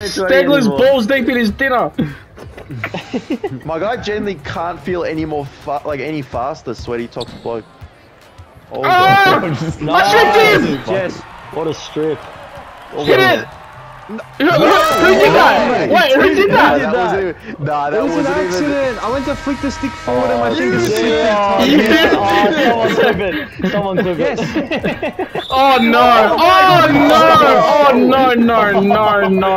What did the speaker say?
Stegler's balls deep in his dinner. My guy genuinely can't feel any more fa like any faster. Sweaty toxic bloke. Oh, Ah! I tripped him! Jess, what a strip. Hit it! Who, who did that? Wait, who did Nah, that? that was even. Nah, that It was an even. accident. I went to flick the stick forward and my oh, finger slipped. Oh, yeah. Oh, someone took it. Someone took it. Oh no! Oh, oh no! Oh no! No! No! No!